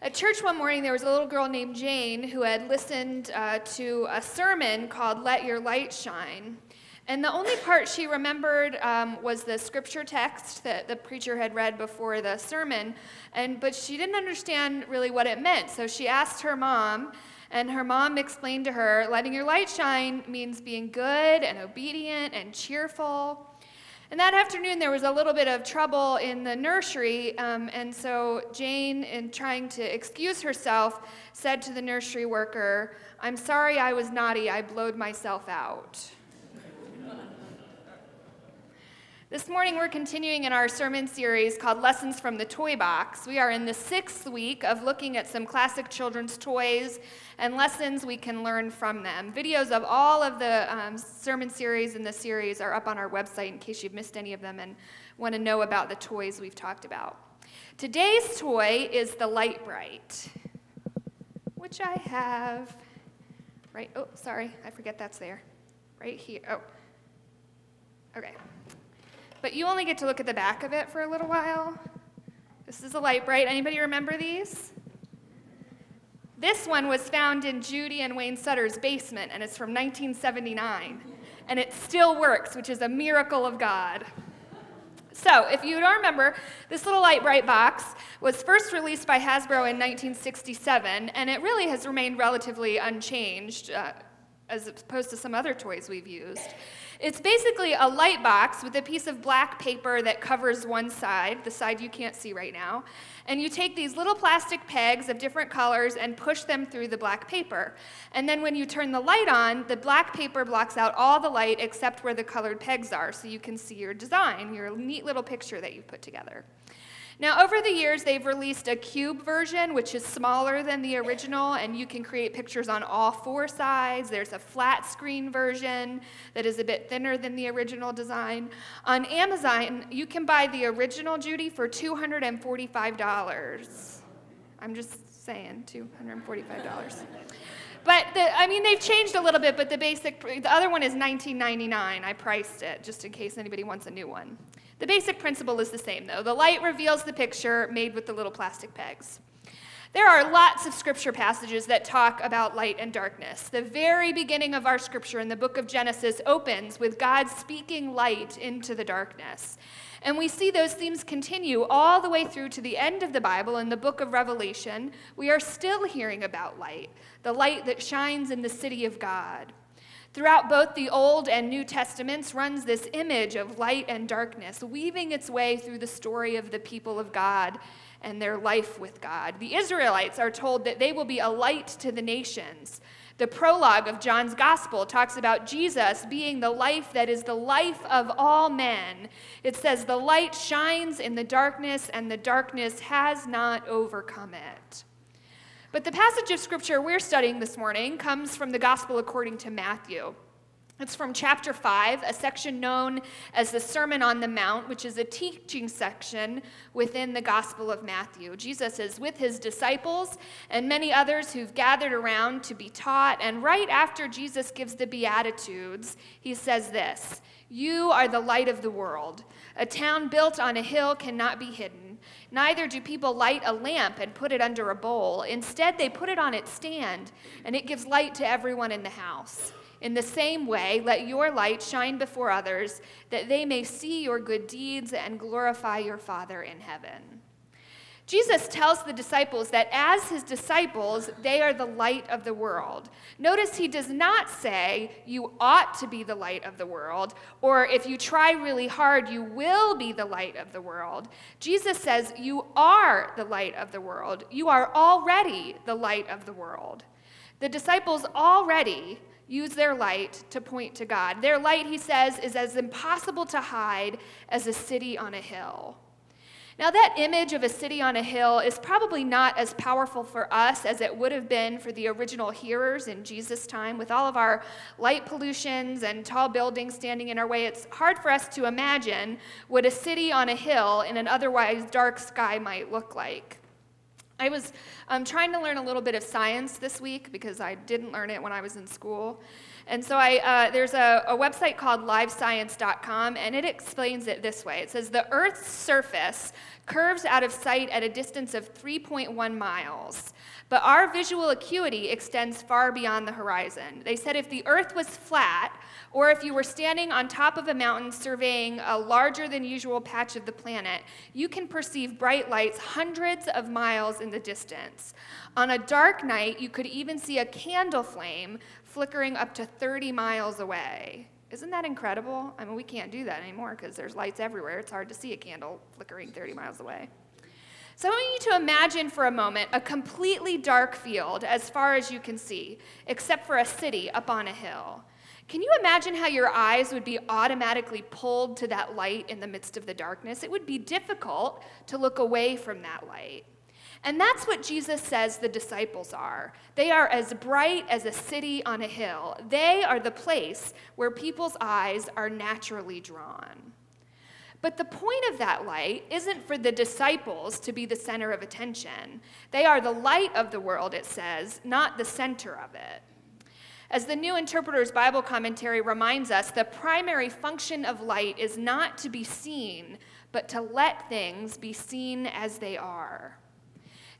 At church one morning, there was a little girl named Jane who had listened uh, to a sermon called Let Your Light Shine. And the only part she remembered um, was the scripture text that the preacher had read before the sermon, and, but she didn't understand really what it meant. So she asked her mom, and her mom explained to her letting your light shine means being good and obedient and cheerful. And that afternoon, there was a little bit of trouble in the nursery, um, and so Jane, in trying to excuse herself, said to the nursery worker, I'm sorry I was naughty, I blowed myself out. This morning, we're continuing in our sermon series called Lessons from the Toy Box. We are in the sixth week of looking at some classic children's toys and lessons we can learn from them. Videos of all of the um, sermon series in the series are up on our website in case you've missed any of them and want to know about the toys we've talked about. Today's toy is the Lite-Brite, which I have right. Oh, sorry, I forget that's there. Right here. Oh, okay. But you only get to look at the back of it for a little while. This is a Lite-Brite. Anybody remember these? This one was found in Judy and Wayne Sutter's basement, and it's from 1979. And it still works, which is a miracle of God. So, if you don't remember, this little Lite-Brite box was first released by Hasbro in 1967, and it really has remained relatively unchanged uh, as opposed to some other toys we've used. It's basically a light box with a piece of black paper that covers one side, the side you can't see right now. And you take these little plastic pegs of different colors and push them through the black paper. And then when you turn the light on, the black paper blocks out all the light except where the colored pegs are, so you can see your design, your neat little picture that you've put together. Now, over the years, they've released a cube version, which is smaller than the original, and you can create pictures on all four sides. There's a flat screen version that is a bit thinner than the original design. On Amazon, you can buy the original Judy for $245. I'm just saying, $245. But the, I mean, they've changed a little bit, but the basic, the other one is $19.99. I priced it just in case anybody wants a new one. The basic principle is the same, though. The light reveals the picture made with the little plastic pegs. There are lots of scripture passages that talk about light and darkness. The very beginning of our scripture in the book of Genesis opens with God speaking light into the darkness. And we see those themes continue all the way through to the end of the Bible in the book of Revelation. We are still hearing about light, the light that shines in the city of God. Throughout both the Old and New Testaments runs this image of light and darkness, weaving its way through the story of the people of God and their life with God. The Israelites are told that they will be a light to the nations. The prologue of John's gospel talks about Jesus being the life that is the life of all men. It says, The light shines in the darkness, and the darkness has not overcome it. But the passage of scripture we're studying this morning comes from the gospel according to Matthew. It's from chapter 5, a section known as the Sermon on the Mount, which is a teaching section within the Gospel of Matthew. Jesus is with his disciples and many others who've gathered around to be taught. And right after Jesus gives the Beatitudes, he says this You are the light of the world. A town built on a hill cannot be hidden. Neither do people light a lamp and put it under a bowl. Instead, they put it on its stand, and it gives light to everyone in the house. In the same way, let your light shine before others, that they may see your good deeds and glorify your Father in heaven. Jesus tells the disciples that as his disciples, they are the light of the world. Notice he does not say, You ought to be the light of the world, or if you try really hard, you will be the light of the world. Jesus says, You are the light of the world. You are already the light of the world. The disciples already use their light to point to God. Their light, he says, is as impossible to hide as a city on a hill. Now, that image of a city on a hill is probably not as powerful for us as it would have been for the original hearers in Jesus' time. With all of our light pollutions and tall buildings standing in our way, it's hard for us to imagine what a city on a hill in an otherwise dark sky might look like. I was um, trying to learn a little bit of science this week because I didn't learn it when I was in school. And so I, uh, there's a, a website called livescience.com, and it explains it this way it says, The Earth's surface curves out of sight at a distance of 3.1 miles. But our visual acuity extends far beyond the horizon. They said if the earth was flat, or if you were standing on top of a mountain surveying a larger than usual patch of the planet, you can perceive bright lights hundreds of miles in the distance. On a dark night, you could even see a candle flame flickering up to 30 miles away. Isn't that incredible? I mean, we can't do that anymore because there's lights everywhere. It's hard to see a candle flickering 30 miles away. So I want you to imagine for a moment a completely dark field as far as you can see, except for a city up on a hill. Can you imagine how your eyes would be automatically pulled to that light in the midst of the darkness? It would be difficult to look away from that light. And that's what Jesus says the disciples are. They are as bright as a city on a hill. They are the place where people's eyes are naturally drawn. But the point of that light isn't for the disciples to be the center of attention. They are the light of the world, it says, not the center of it. As the New Interpreter's Bible commentary reminds us, the primary function of light is not to be seen, but to let things be seen as they are.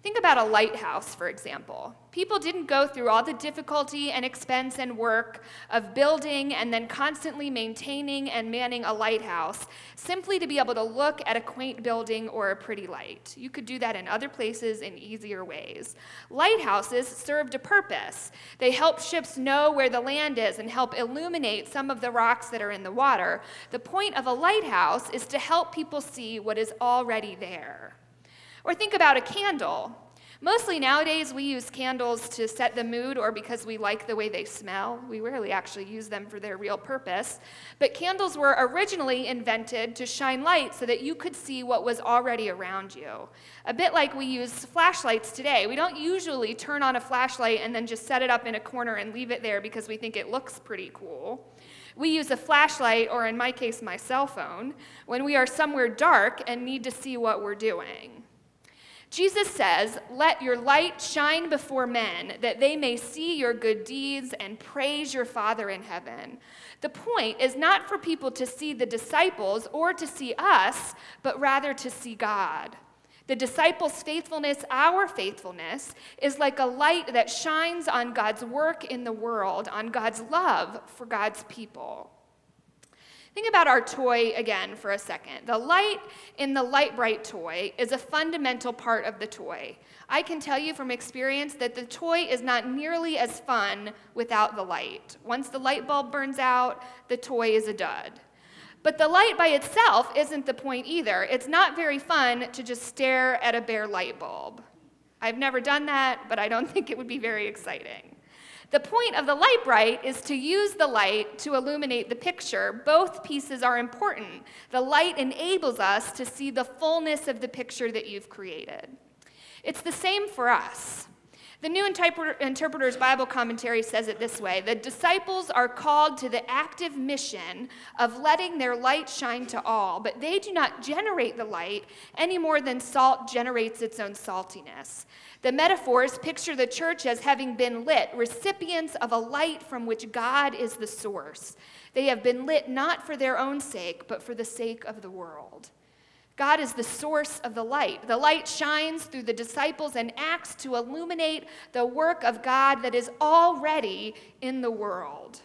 Think about a lighthouse, for example. People didn't go through all the difficulty and expense and work of building and then constantly maintaining and manning a lighthouse simply to be able to look at a quaint building or a pretty light. You could do that in other places in easier ways. Lighthouses served a purpose. They help ships know where the land is and help illuminate some of the rocks that are in the water. The point of a lighthouse is to help people see what is already there. Or think about a candle. Mostly nowadays, we use candles to set the mood or because we like the way they smell. We rarely actually use them for their real purpose. But candles were originally invented to shine light so that you could see what was already around you. A bit like we use flashlights today. We don't usually turn on a flashlight and then just set it up in a corner and leave it there because we think it looks pretty cool. We use a flashlight, or in my case, my cell phone, when we are somewhere dark and need to see what we're doing. Jesus says, Let your light shine before men, that they may see your good deeds and praise your Father in heaven. The point is not for people to see the disciples or to see us, but rather to see God. The disciples' faithfulness, our faithfulness, is like a light that shines on God's work in the world, on God's love for God's people. Think about our toy again for a second. The light in the Lite-Brite toy is a fundamental part of the toy. I can tell you from experience that the toy is not nearly as fun without the light. Once the light bulb burns out, the toy is a dud. But the light by itself isn't the point either. It's not very fun to just stare at a bare light bulb. I've never done that, but I don't think it would be very exciting. The point of the Lite-Brite is to use the light to illuminate the picture. Both pieces are important. The light enables us to see the fullness of the picture that you've created. It's the same for us. The New Interpreter's Bible Commentary says it this way The disciples are called to the active mission of letting their light shine to all, but they do not generate the light any more than salt generates its own saltiness. The metaphors picture the church as having been lit, recipients of a light from which God is the source. They have been lit not for their own sake, but for the sake of the world. God is the source of the light. The light shines through the disciples and acts to illuminate the work of God that is already in the world.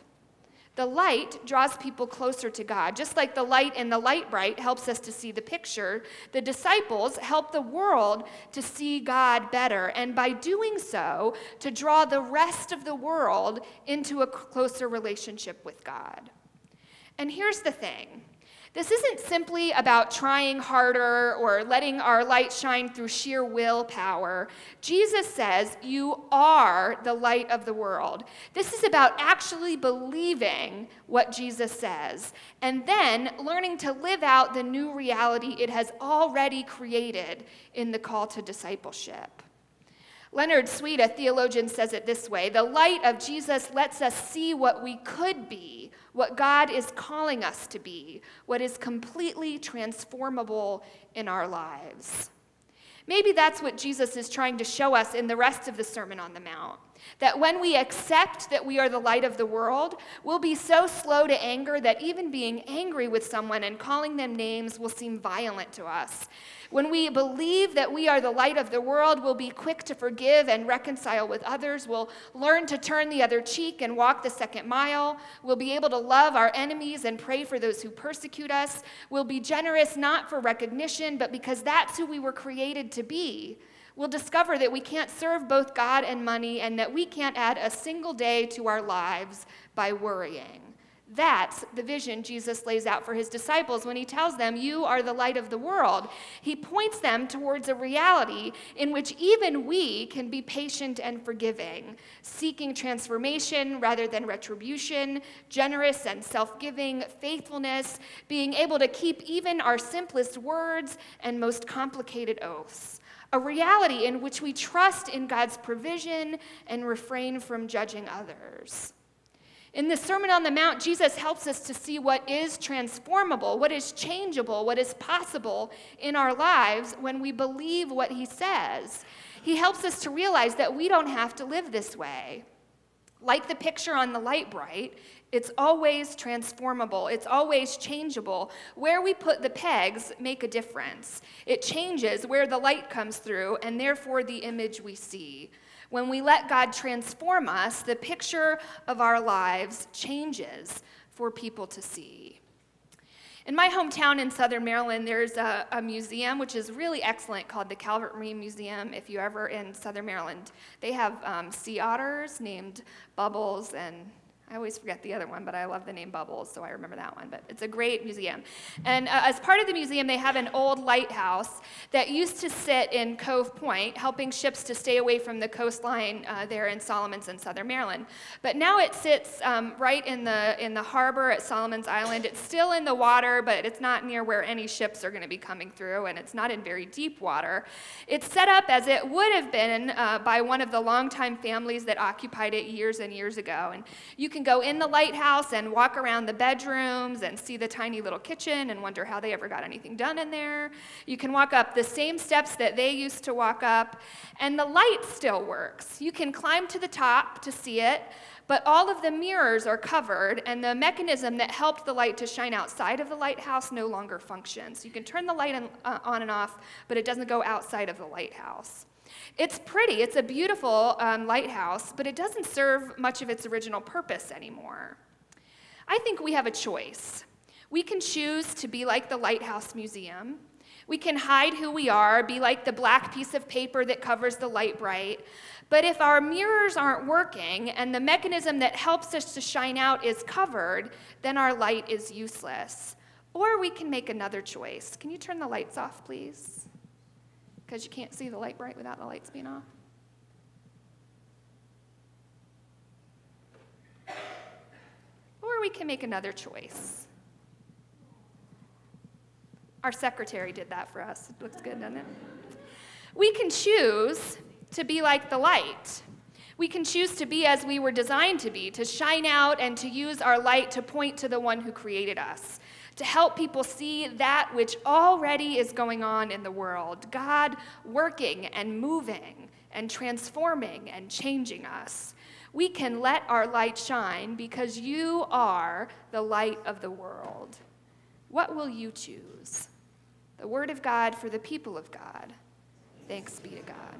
The light draws people closer to God. Just like the light in the Lite-Brite helps us to see the picture, the disciples help the world to see God better, and by doing so, to draw the rest of the world into a closer relationship with God. And here's the thing this isn't simply about trying harder or letting our light shine through sheer willpower. Jesus says, You are the light of the world. This is about actually believing what Jesus says and then learning to live out the new reality it has already created in the call to discipleship. Leonard Sweet, a theologian, says it this way The light of Jesus lets us see what we could be what God is calling us to be, what is completely transformable in our lives. Maybe that's what Jesus is trying to show us in the rest of the Sermon on the Mount. That when we accept that we are the light of the world, we'll be so slow to anger that even being angry with someone and calling them names will seem violent to us. When we believe that we are the light of the world, we'll be quick to forgive and reconcile with others. We'll learn to turn the other cheek and walk the second mile. We'll be able to love our enemies and pray for those who persecute us. We'll be generous not for recognition, but because that's who we were created to be. We'll discover that we can't serve both God and money and that we can't add a single day to our lives by worrying. That's the vision Jesus lays out for his disciples when he tells them, You are the light of the world. He points them towards a reality in which even we can be patient and forgiving, seeking transformation rather than retribution, generous and self giving, faithfulness, being able to keep even our simplest words and most complicated oaths a reality in which we trust in God's provision and refrain from judging others. In the Sermon on the Mount, Jesus helps us to see what is transformable, what is changeable, what is possible in our lives when we believe what he says. He helps us to realize that we don't have to live this way. Like the picture on the Lite-Brite, it's always transformable, it's always changeable. Where we put the pegs make a difference. It changes where the light comes through and therefore the image we see. When we let God transform us, the picture of our lives changes for people to see. In my hometown in southern Maryland, there's a, a, museum which is really excellent called the Calvert Marine Museum. If you're ever in southern Maryland, they have um, sea otters named Bubbles and I always forget the other one, but I love the name Bubbles, so I remember that one. But it's a great museum. And uh, as part of the museum, they have an old lighthouse that used to sit in Cove Point, helping ships to stay away from the coastline uh, there in Solomons and southern Maryland. But now it sits um, right in the, in the harbor at Solomons Island. It's still in the water, but it's not near where any ships are going to be coming through, and it's not in very deep water. It's set up as it would have been uh, by one of the longtime families that occupied it years and years ago. And you can go in the lighthouse and walk around the bedrooms and see the tiny little kitchen and wonder how they ever got anything done in there. You can walk up the same steps that they used to walk up, and the light still works. You can climb to the top to see it, but all of the mirrors are covered, and the mechanism that helped the light to shine outside of the lighthouse no longer functions. You can turn the light on, uh, on and off, but it doesn't go outside of the lighthouse. It's pretty, it's a beautiful um, lighthouse, but it doesn't serve much of its original purpose anymore. I think we have a choice. We can choose to be like the Lighthouse Museum. We can hide who we are, be like the black piece of paper that covers the Lite-Brite. But if our mirrors aren't working and the mechanism that helps us to shine out is covered, then our light is useless. Or we can make another choice. Can you turn the lights off, please? Because you can't see the Lite-Brite without the lights being off. Or we can make another choice. Our secretary did that for us. It looks good, doesn't it? We can choose to be like the light. We can choose to be as we were designed to be, to shine out and to use our light to point to the one who created us to help people see that which already is going on in the world God working and moving and transforming and changing us. We can let our light shine because you are the light of the world. What will you choose? The Word of God for the people of God. Thanks be to God.